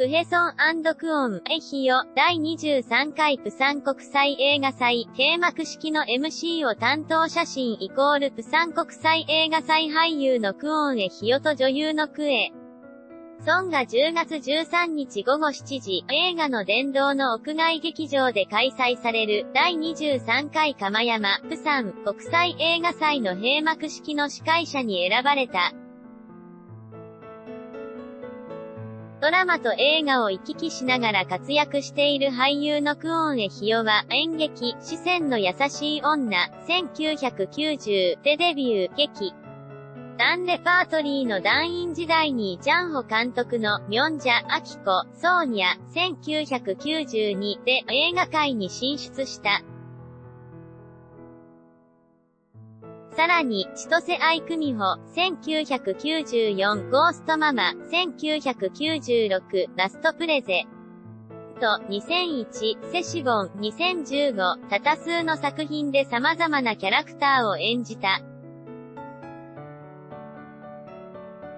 クヘソンクオン、エヒヨ、第23回プサン国際映画祭、閉幕式の MC を担当写真イコールプサン国際映画祭俳優のクオンエヒヨと女優のクエ。ソンが10月13日午後7時、映画の殿堂の屋外劇場で開催される、第23回釜山、プサン国際映画祭の閉幕式の司会者に選ばれた。ドラマと映画を行き来しながら活躍している俳優のクオンエヒヨは演劇、四川の優しい女、1990でデビュー、劇。ダンレパートリーの団員時代にジャンホ監督のミョンジャ・アキコ、ソーニャ、1992で映画界に進出した。さらに、千歳愛久美穂、1994、ゴーストママ、1996、ラストプレゼ。と、2001、セシボン、2015、多多数の作品で様々なキャラクターを演じた。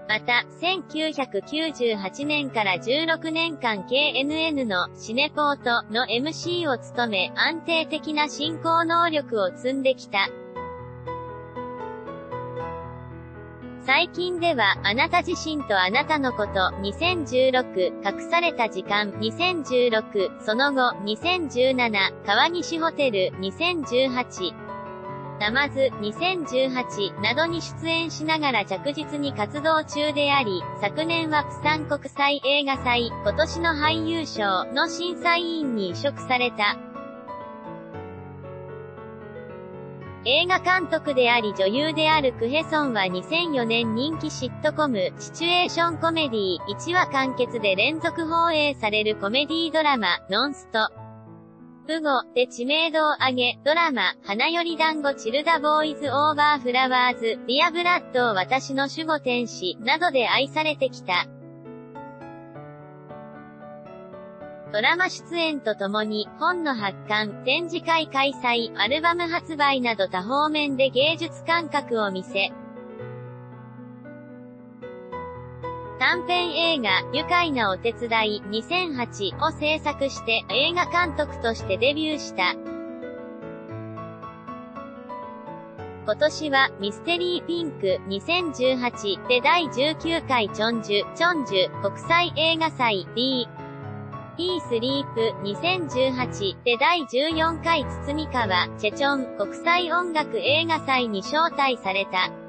また、1998年から16年間 KNN のシネポートの MC を務め、安定的な進行能力を積んできた。最近では、あなた自身とあなたのこと、2016、隠された時間、2016、その後、2017、川西ホテル、2018、ナマズ、2018などに出演しながら着実に活動中であり、昨年はプサン国際映画祭、今年の俳優賞の審査委員に移植された。映画監督であり女優であるクヘソンは2004年人気シットコム、シチュエーションコメディ1話完結で連続放映されるコメディドラマ、ノンスト。プゴで知名度を上げ、ドラマ、花より男子チルダボーイズオーバーフラワーズ、ディアブラッドを私の守護天使、などで愛されてきた。ドラマ出演とともに、本の発刊、展示会開催、アルバム発売など多方面で芸術感覚を見せ、短編映画、愉快なお手伝い2008を制作して映画監督としてデビューした。今年はミステリーピンク2018で第19回チョンジュ、チョンジュ国際映画祭 D T スリープ2018で第14回包み川チェチョン国際音楽映画祭に招待された。